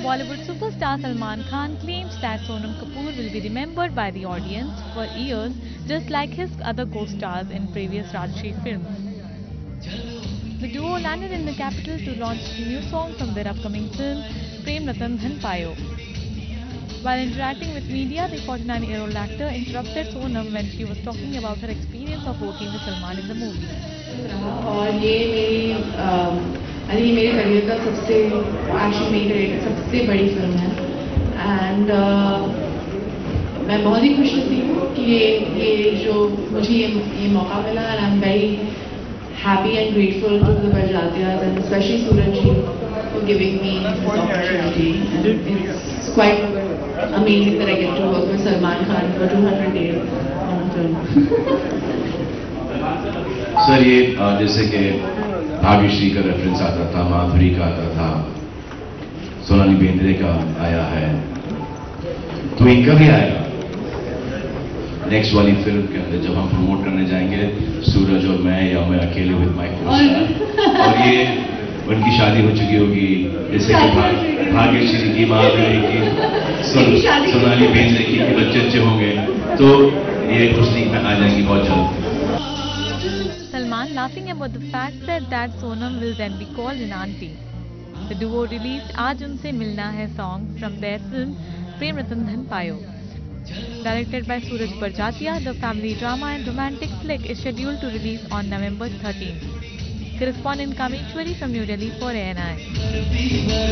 Superstar Salman Khan claims that Sonam Kapoor will be remembered by the audience for years just like his other co-stars in previous Rajshri films. The duo landed in the capital to launch a new song from their upcoming film Prem Ratan Dhan Payo. While interacting with media, the 49-year-old actor interrupted Sonam when she was talking about her experience of working with Salman in the movie. और ये मेरी अरे ये मेरे career का सबसे action मेरी career का सबसे बड़ी फ़िल्म है। एंड uh, मैं बहुत ही खुश होती हूँ कि ये ये जो मुझे ये ये मौका मिला and I am very happy and grateful to the बजलातियाज and specially Suraj ji for giving me opportunity it's quite amazing that I get to work with Salman Khan for two hundred days film sir ये जैसे कि भाग्यश्री का reference आता था माधुरी का आता था सोनाली बेंद्रे का आया है तो इनका भी आएगा। नेक्स्ट वाली फ़िल्म के अंदर जब हम प्रमोट करने जाएँगे सूरज और मैं या मैं अकेले विद माय और ये उनकी शादी हो चुकी होगी जैसे कि भाग- भाग्यश्री की माधुरी की सोनाली बेंद्रे की बच्चे अच्छे होंगे। तो ये कुछ में आ जाएँगी बहुत जल्द। Salman laughing about the fact that, that Sonam will then be called an auntie. The duo released Aaj Unse Milna Hai song from their film Prem Ratan Dhan Payo. Directed by Suraj Barjatia, the family drama and romantic flick is scheduled to release on November 13. Correspondent Kameshwari from New Delhi for ANI.